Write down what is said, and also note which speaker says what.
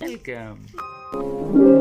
Speaker 1: Welcome.